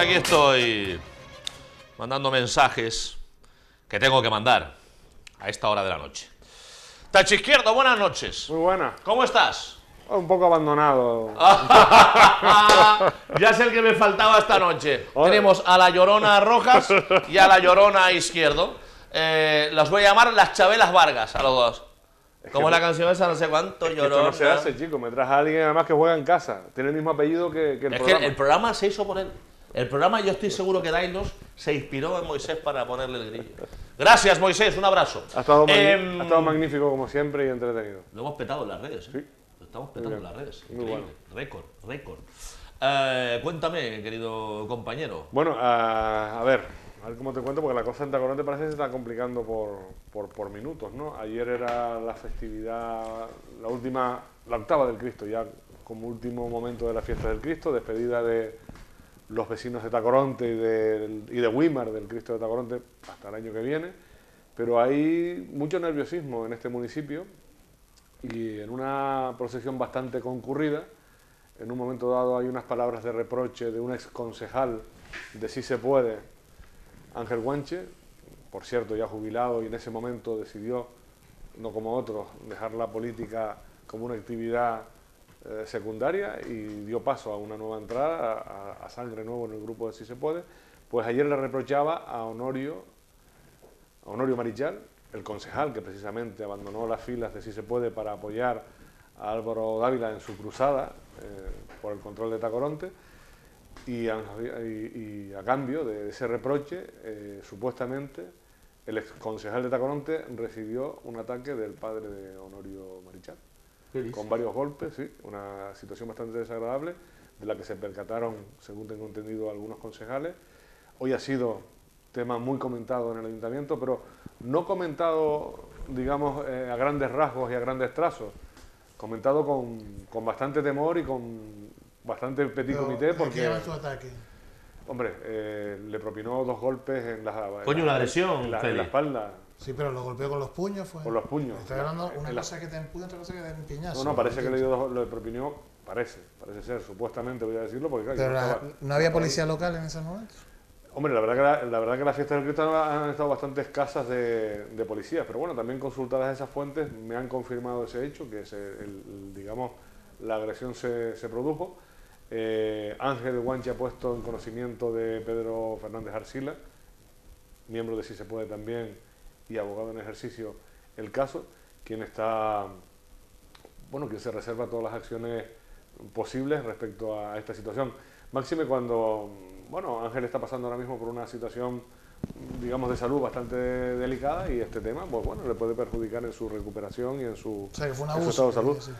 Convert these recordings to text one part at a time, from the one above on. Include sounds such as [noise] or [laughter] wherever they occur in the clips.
aquí estoy mandando mensajes que tengo que mandar a esta hora de la noche. Tachi Izquierdo, buenas noches. Muy buena. ¿Cómo estás? Un poco abandonado. [laughs] ya sé el que me faltaba esta noche. Hola. Tenemos a la Llorona Rojas y a la Llorona Izquierdo. Eh, las voy a llamar las Chabelas Vargas, a los dos. Como que la canción esa, no sé cuánto, Es que Llorona. esto no se hace, chico. Me traes a alguien además que juega en casa. Tiene el mismo apellido que, que el Es que programa. el programa se hizo por él. El programa, yo estoy seguro que Dainos se inspiró en Moisés para ponerle el grillo. Gracias, Moisés, un abrazo. Ha estado, Em, ha estado magnífico como siempre y entretenido. Lo hemos petado en las redes, ¿eh? Sí. Lo estamos petando en las redes. Muy Increíble. Récord, récord. Eh, cuéntame, querido compañero. Bueno, a, a ver, a ver cómo te cuento, porque la cosa en Tacoronte parece que se está complicando por, por, por minutos, ¿no? Ayer era la festividad, la última, la octava del Cristo, ya como último momento de la fiesta del Cristo, despedida de los vecinos de Tacoronte y de, y Wimar, del Cristo de Tacoronte, hasta el año que viene. Pero hay mucho nerviosismo en este municipio y en una procesión bastante concurrida, en un momento dado hay unas palabras de reproche de un ex concejal de Si se puede, Ángel Guanche, por cierto ya jubilado y en ese momento decidió, no como otros, dejar la política como una actividad eh, secundaria y dio paso a una nueva entrada, a, sangre nuevo en el grupo de Si se puede, pues ayer le reprochaba a Honorio, Honorio Marichal, el concejal que precisamente abandonó las filas de Si se puede para apoyar a Álvaro Dávila en su cruzada eh, por el control de Tacoronte, y a, cambio de ese reproche, eh, supuestamente, el ex concejal de Tacoronte recibió un ataque del padre de Honorio Marichal, con varios golpes, sí, una situación bastante desagradable, de la que se percataron, según tengo entendido, algunos concejales. Hoy ha sido tema muy comentado en el ayuntamiento, pero no comentado, digamos, eh, a grandes rasgos y a grandes trazos, comentado con, con bastante temor y con bastante petit Pero, comité, ¿de qué porque, tu ataque? hombre, eh, le propinó dos golpes en la, en Coño, la- una agresión, en la, en la espalda. Sí, pero lo golpeó con los puños, fue. Con los puños. Estoy hablando una la- cosa que te empuña, otra cosa que te empiñas. No, no, parece que le, dio dos- le propinó, parece, parece ser, supuestamente voy a decirlo, porque claro, Pero no la- estaba- no había policía local en ese momento. Hombre, la verdad que, la, la verdad que las fiestas del Cristo han estado bastante escasas de, de policías, pero bueno, también consultadas esas fuentes me han confirmado ese hecho, que se, el- el- digamos, la agresión se, se produjo. Eh, Ángel Guanche ha puesto en conocimiento de Pedro Fernández Arcila, miembro de Si Se Puede también y abogado en ejercicio, el caso, quien está, bueno, quien se reserva todas las acciones posibles respecto a esta situación. Máxime cuando, bueno, Ángel está pasando ahora mismo por una situación, digamos, de salud bastante delicada y este tema, pues bueno, le puede perjudicar en su recuperación y en su, O sea, que fue un en su abuso. estado de salud. sí.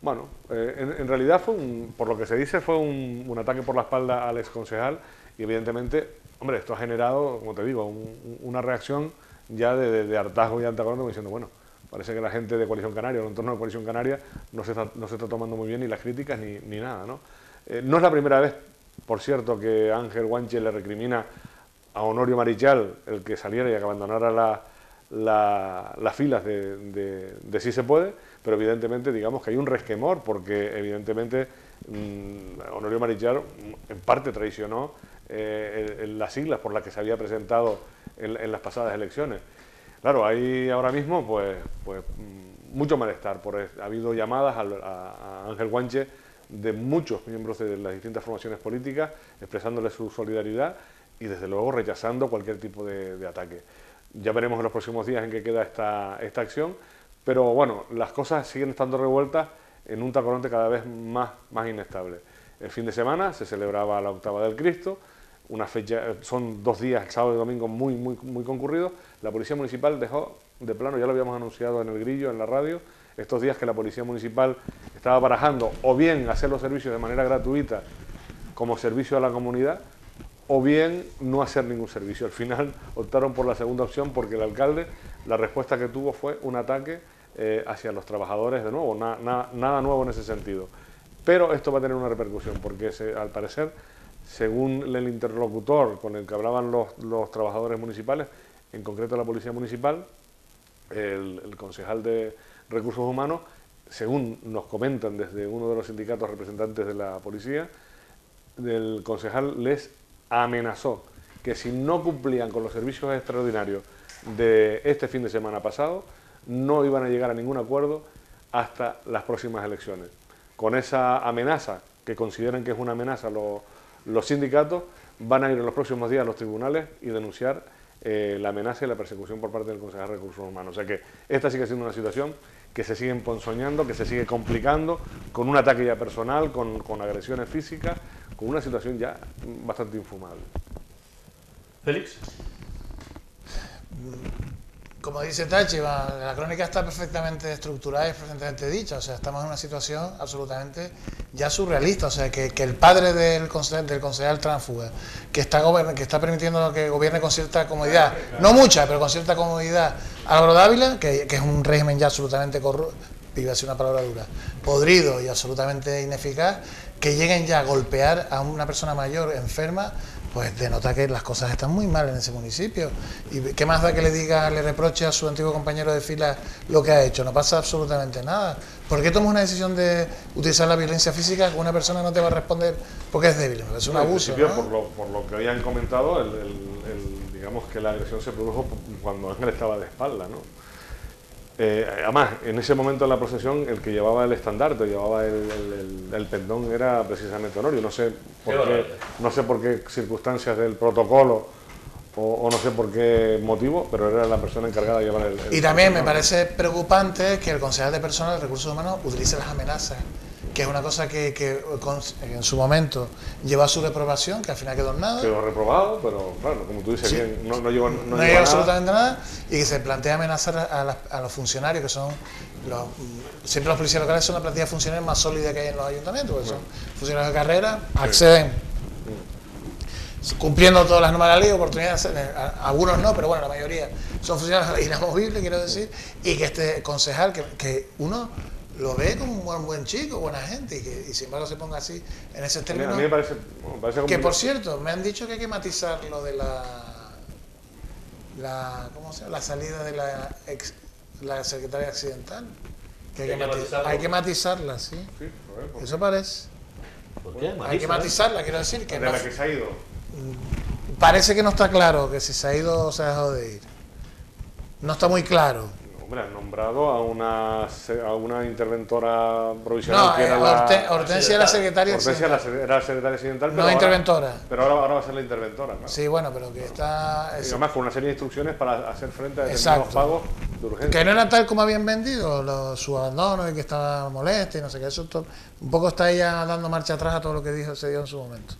Bueno, eh, en, en realidad fue un, por lo que se dice, fue un, un ataque por la espalda al exconcejal y evidentemente, hombre, esto ha generado, como te digo, un- una reacción ya de, de- de hartazgo y antagonismo diciendo, bueno, parece que la gente de Coalición Canaria, o el entorno de Coalición Canaria, no se está, no se está tomando muy bien ni las críticas ni, ni nada, ¿no? Eh, no es la primera vez, por cierto, que Ángel Guanche le recrimina a Honorio Marichal el que saliera y que abandonara la- la- las filas de, de, Si Se Puede, pero evidentemente digamos que hay un resquemor porque evidentemente mm, Honorio Marichal en parte traicionó eh, las siglas por las que se había presentado en, en las pasadas elecciones. Claro, hay ahora mismo pues, pues mm, mucho malestar, ha habido llamadas a Ángel Guanche de muchos miembros de las distintas formaciones políticas expresándole su solidaridad y desde luego rechazando cualquier tipo de, de ataque. Ya veremos en los próximos días en qué queda esta, esta acción, pero bueno, las cosas siguen estando revueltas en un tacoronte cada vez más, más inestable. El fin de semana se celebraba la octava del Cristo, una fecha, son dos días, el sábado y domingo, muy, muy, muy concurridos. La Policía Municipal dejó de plano, ya lo habíamos anunciado en el grillo, en la radio, estos días que la Policía Municipal estaba barajando o bien hacer los servicios de manera gratuita como servicio a la comunidad, o bien no hacer ningún servicio. Al final optaron por la segunda opción porque el alcalde, la respuesta que tuvo fue un ataque eh, hacia los trabajadores de nuevo, na- na- nada nuevo en ese sentido. Pero esto va a tener una repercusión porque al parecer, según el interlocutor con el que hablaban los, trabajadores municipales, en concreto la Policía Municipal, el, el concejal de Recursos Humanos, según nos comentan desde uno de los sindicatos representantes de la policía, el concejal les amenazó que si no cumplían con los servicios extraordinarios de este fin de semana pasado, no iban a llegar a ningún acuerdo hasta las próximas elecciones. Con esa amenaza, que consideran que es una amenaza los, los sindicatos, van a ir en los próximos días a los tribunales y denunciar eh, la amenaza y la persecución por parte del Consejo de Recursos Humanos. O sea que esta sigue siendo una situación que se sigue emponzoñando, que se sigue complicando, con un ataque ya personal, con, con agresiones físicas, con una situación ya bastante infumable. Félix. Como dice Tachi, la crónica está perfectamente estructurada y perfectamente dicha. O sea, estamos en una situación absolutamente ya surrealista. O sea, que, el padre del, del concejal tránsfuga, que está, que permitiendo que gobierne con cierta comodidad, no mucha, pero con cierta comodidad, Álvaro Dávila, que, es un régimen ya absolutamente corrupto, iba una palabra dura, podrido y absolutamente ineficaz, que lleguen ya a golpear a una persona mayor enferma, pues denota que las cosas están muy mal en ese municipio. ¿Y qué más da que le diga, le reproche a su antiguo compañero de fila lo que ha hecho? No pasa absolutamente nada. ¿Por qué tomas una decisión de utilizar la violencia física que una persona no te va a responder porque es débil? Es un No, en abuso. principio, ¿no? por, lo, por lo que habían comentado, el, el- el- digamos que la agresión se produjo cuando Ángel estaba de espalda, ¿no? Eh, además, en ese momento de la procesión, el que llevaba el estandarte, llevaba el, el- el- el pendón, era precisamente Honorio. No sé por Qué no sé por qué circunstancias del protocolo o, o no sé por qué motivo, pero era la persona encargada de llevar el. el Y también me parece preocupante que el concejal de personal de recursos humanos utilice las amenazas, que es una cosa que, que con- en su momento llevó a su reprobación, que al final quedó en nada. Quedó reprobado, pero claro, como tú dices Sí. bien, no, no llegó, no no llegó absolutamente nada y que se plantea amenazar a, las- a los funcionarios que son los, siempre los policías locales son la plantilla de funcionarios más sólida que hay en los ayuntamientos porque son funcionarios de carrera acceden cumpliendo todas las normas de la ley oportunidades eh, algunos no pero bueno la mayoría son funcionarios inamovibles quiero decir y que este concejal que, que uno lo ve como un buen, buen chico buena gente y que y sin embargo se ponga así en ese término a mí me parece, me parece que por cierto, me han dicho que hay que matizar lo de la, la ¿cómo se llama? La salida de la, ex- la secretaria accidental. Que hay, Hay que, hay que matizarla, sí. Sí, ver, por- Eso parece. ¿Por qué? Hay que Matizar. matizarla, quiero decir, que de no, la que se ha ido. parece que no está claro que si se ha ido o se ha dejado de ir. No está muy claro. Hombre, han nombrado a una, a una interventora provisional No, que eh, era la... Horte- Hortensia era secretaria Hortensia la accidental. era la secretaria accidental, No pero ahora- interventora. pero ahora, ahora va a ser la interventora, claro. Sí, bueno, pero que está... Y además con una serie de instrucciones para hacer frente a determinados pagos de urgencia. Que no era tal como habían vendido los, su abandono y que estaba molesta y no sé qué. Eso to- un poco está ella dando marcha atrás a todo lo que dijo, se dio en su momento.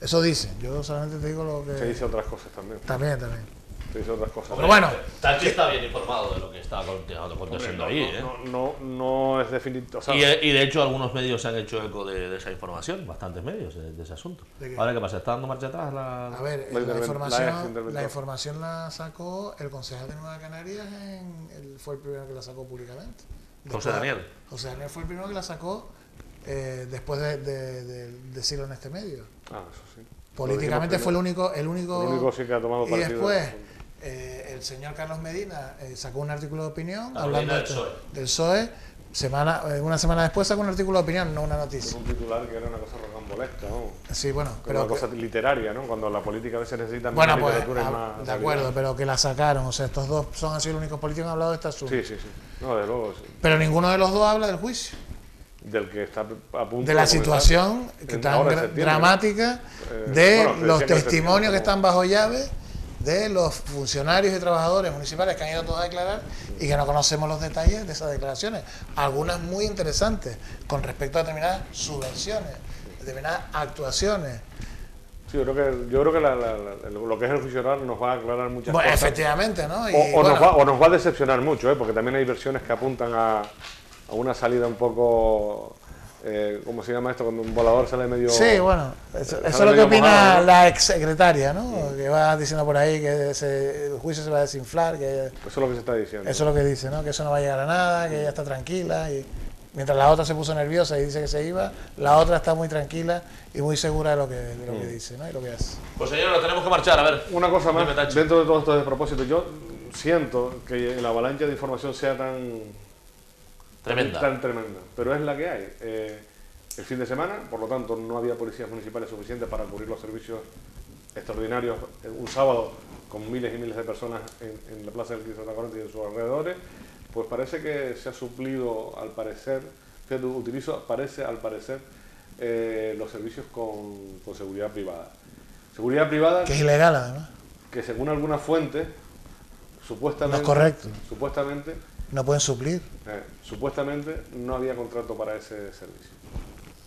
Eso dicen. Yo solamente te digo lo que. Se dice otras cosas también. También, también. Se dice otras cosas. Hombre, bueno. Tachi está bien informado de lo que está aconteciendo no, ahí, ¿eh? no, no, no, no es definitivo. O sea, Y, y de hecho algunos medios se han hecho eco de, de esa información, bastantes medios de, de ese asunto. ¿De qué? Ahora, ¿qué pasa? ¿Está dando marcha atrás la...? A ver, La la, interven- la información, la información la sacó el concejal de Nueva Canarias, en, fue el primero que la sacó públicamente. José Daniel. José Daniel fue el primero que la sacó eh, después de, de- de decirlo en este medio. Ah, eso sí. Políticamente fue el único, el único, El único sí que ha tomado y partido. después eh, el señor Carlos Medina eh, sacó un artículo de opinión hablando del PSOE. del PSOE. Semana, eh, una semana después sacó un artículo de opinión, no una noticia. un titular que era una cosa rocambolesca, ¿no? Sí, bueno, Pero pero una que- cosa literaria, ¿no? Cuando la política a veces necesita bueno, más pues literatura y ah, más de realidad. acuerdo, pero que la sacaron. O sea, estos dos son así los únicos políticos que han hablado de este asunto. Sí, sí, sí. No, de luego, sí. Pero ninguno de los dos habla del juicio, Del que está a punto de la situación que tan dramática Eh, de bueno, los testimonios que están bajo llave de los funcionarios y trabajadores municipales que han ido todos a declarar y que no conocemos los detalles de esas declaraciones. Algunas muy interesantes con respecto a determinadas subvenciones, determinadas actuaciones. Sí, yo creo que, yo creo que la- la- la- lo que es el juicio oral nos va a aclarar muchas Bueno, cosas. efectivamente, ¿no? Y, O, o bueno, nos va, o nos va a decepcionar mucho, ¿eh? porque también hay versiones que apuntan a, a una salida un poco. Eh, ¿Cómo se llama esto? Cuando un volador sale medio. Sí, bueno, eso, eso Sale es lo que opina mojado, ¿no? la exsecretaria, ¿no? Que va diciendo por ahí que ese- el juicio se va a desinflar, que Eso es lo que se está diciendo. eso es lo que dice, ¿no? Que eso no va a llegar a nada, que ella está tranquila y mientras la otra se puso nerviosa y dice que se iba, la otra está muy tranquila y muy segura de lo que, de lo que dice, ¿no? Y lo que hace. Pues señor, nos tenemos que marchar, a ver. Una cosa más, dentro de todo esto de propósito, yo siento que la avalancha de información sea tan Tremenda. tan tremenda, pero es la que hay. Eh, el fin de semana, por lo tanto no había policías municipales suficientes para cubrir los servicios extraordinarios eh, un sábado con miles y miles de personas en, la Plaza del Cristo de Tacoronte y en sus alrededores, pues parece que se ha suplido, al parecer, fíjate, utilizo, parece, al parecer, eh, los servicios con, con seguridad privada. Seguridad privada... Que es ilegal, además. Que según algunas fuentes, supuestamente... No es correcto. Supuestamente... No pueden suplir. Eh, supuestamente no había contrato para ese servicio.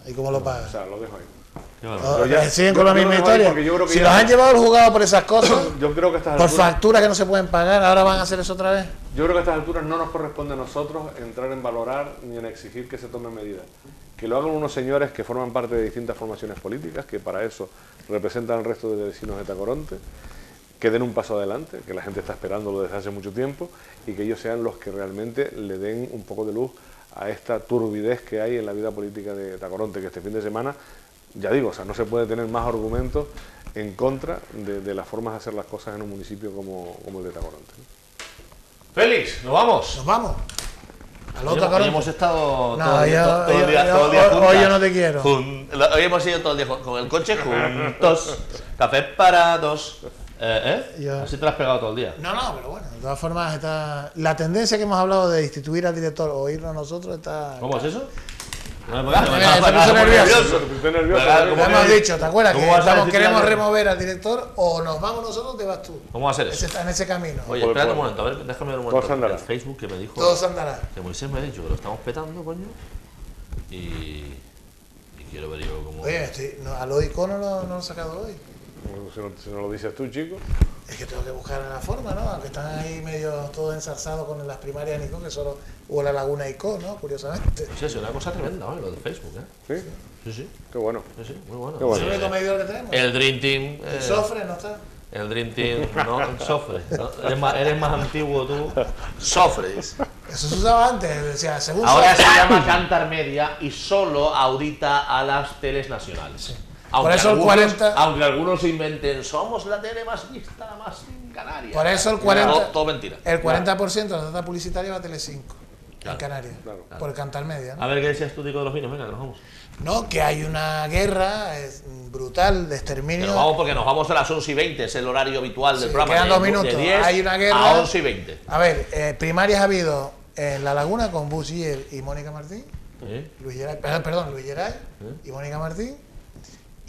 ¿Y cómo lo pagan? O sea, lo dejo ahí. Oh, siguen con la misma historia. Si los han llevado al juzgado por esas cosas, [clears throat] yo creo que estas por facturas que no se pueden pagar, ahora van a hacer eso otra vez. Yo creo que a estas alturas no nos corresponde a nosotros entrar en valorar ni en exigir que se tomen medidas. Que lo hagan unos señores que forman parte de distintas formaciones políticas, que para eso representan al resto de vecinos de Tacoronte, que den un paso adelante, que la gente está esperándolo desde hace mucho tiempo, y que ellos sean los que realmente le den un poco de luz a esta turbidez que hay en la vida política de Tacoronte, que este fin de semana ya digo, o sea, no se puede tener más argumentos en contra de, las formas de hacer las cosas en un municipio como, como el de Tacoronte. Félix, ¿nos vamos? Nos vamos. Hoy hemos estado todo, el día, juntos. Hoy yo no te quiero. hoy hemos ido todo el día con el coche juntos. Café para dos. Eh, ¿eh? Así te lo has pegado todo el día. No, no, pero bueno, de todas formas está... La tendencia que hemos hablado de instituir al director o irnos nosotros está... ¿Cómo es eso? Me puse nervioso. Lo hemos dicho, ¿te acuerdas? Que queremos remover al director o nos vamos nosotros o te vas tú. ¿Cómo va a ser eso? Está en ese camino. Oye, espérate un momento, a ver, déjame ver un momento. Todos El Facebook que me dijo. Todos andarán. Que Moisés me ha dicho que lo estamos petando, coño. Y. Y quiero ver yo cómo. Oye, estoy, no, a lo icono no, no lo he sacado hoy. Si no, si no lo dices tú, chico. Es que tengo que buscar la forma, ¿no? Aunque están ahí medio todos ensarzados con las primarias de Nico, que solo hubo la Laguna Ico, ¿no? Curiosamente. Sí, es una cosa tremenda, ¿no? Lo de Facebook, ¿eh? Sí. Sí, sí. Qué bueno. Sí, sí, muy bueno. Qué bueno. ¿Es el único medidor que tenemos? El Dream Team. Eh, el Sofre, ¿no está? El Dream Team, no, el Sofre. Eres, más, eres más antiguo tú. Sofres. Eso se usaba antes, decía, según Ahora se llama Cantar Media y solo audita a las teles nacionales. Sí. Aunque Por eso el 40. Aunque algunos inventen, somos la tele más vista, más en Canarias. Por eso el 40. Todo, mentira. El 40% de la data publicitaria va a Telecinco. En Canarias. Por el cantar media. A ver qué decías tú, Tico, de los vinos. Venga, que nos vamos. No, que hay una guerra brutal de exterminio. nos vamos porque nos vamos a las 11 y 20, es el horario habitual del programa. Quedan dos minutos. hay una guerra. A 11 y 20. A ver, eh, primarias ha habido en La Laguna con Bus y Mónica Martín. Luis Geray, perdón, Luis Geray y Mónica Martín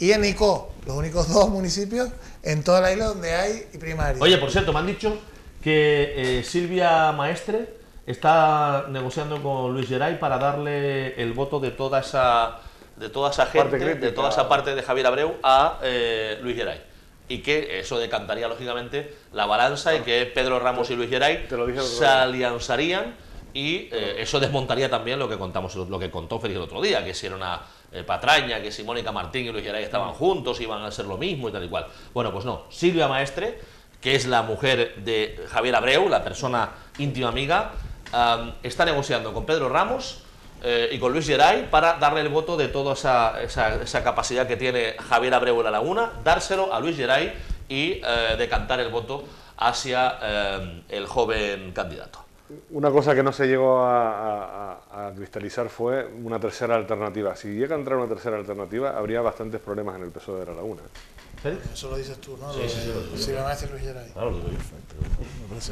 y en Ico, los únicos dos municipios en toda la isla donde hay primaria. Oye, por cierto, me han dicho que eh, Silvia Maestre está negociando con Luis Geray para darle el voto de toda esa de toda esa gente, de toda esa parte de Javier Abreu a eh, Luis Geray. Y que eso decantaría lógicamente la balanza y que Pedro Ramos y Luis Geray se alianzarían y eh, eso desmontaría también lo que contamos lo que contó Félix el otro día, que si era una eh, patraña, que si Mónica Martín y Luis Geray estaban juntos, iban a hacer lo mismo y tal y cual. Bueno, pues no. Silvia Maestre, que es la mujer de Javier Abreu, la persona íntima amiga, está negociando con Pedro Ramos eh, y con Luis Geray para darle el voto de toda esa, esa, capacidad que tiene Javier Abreu en la Laguna, dárselo a Luis Geray y eh, decantar el voto hacia el joven candidato. Una cosa que no se llegó a, cristalizar fue una tercera alternativa. Si llega a entrar una tercera alternativa, habría bastantes problemas en el peso de la laguna. Eso lo dices tú, ¿no? Sí, sí, sí. Si me va a decir Luis Geray. Claro, lo digo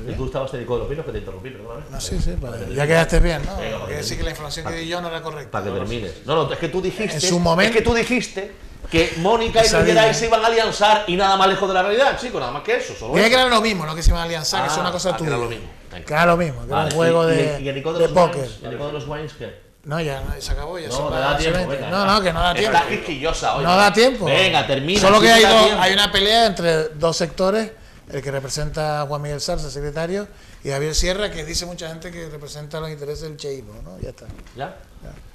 ¿Y tú estabas dedicado a los pinos que te interrumpí, perdóname? No, sí, sí, ya quedaste bien, ¿no? Venga, Porque decir que la información que di yo no era correcta. Para que termines. No, no, es que tú dijiste... En su momento... Es que tú dijiste que Mónica y Luis Geray se iban a alianzar y nada más lejos de la realidad, chico, nada más que eso. Solo que era lo mismo, no que se iban a alianzar, que es una cosa ah, tuya. era lo mismo. Que era lo mismo, que era un juego de, ¿Y, de, póker. ¿Y el de los wines qué? No, ya se acabó, ya no, da tiempo, No, no, que no da tiempo. Está quisquillosa hoy. No da tiempo. Venga, termina. Solo que hay, dos, hay una pelea entre dos sectores, el que representa a Juan Miguel Sarza, secretario, y Javier Sierra, que dice mucha gente que representa los intereses del cheísmo, ¿no? Ya está. ¿Ya?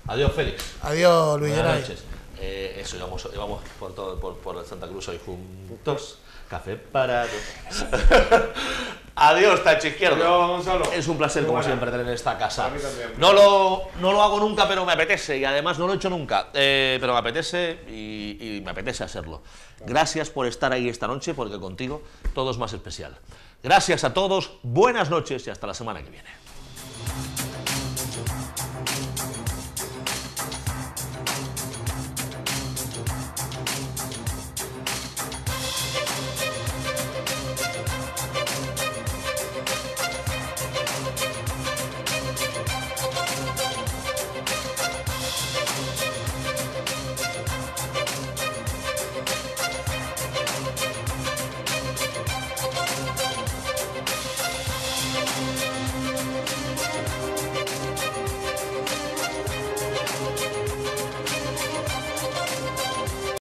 Adiós, Félix. Adiós, Luis Buenas noches. Eh, eso, íbamos, íbamos por, todo, por, por Santa Cruz hoy juntos. Café parado. Adiós, Tacho Izquierdo. Es un placer, como siempre, tener en esta casa. No lo, no lo hago nunca, pero me apetece. Y además no lo he hecho nunca. Eh, pero me apetece y, y me apetece hacerlo. Gracias por estar ahí esta noche, porque contigo todo es más especial. Gracias a todos, buenas noches y hasta la semana que viene.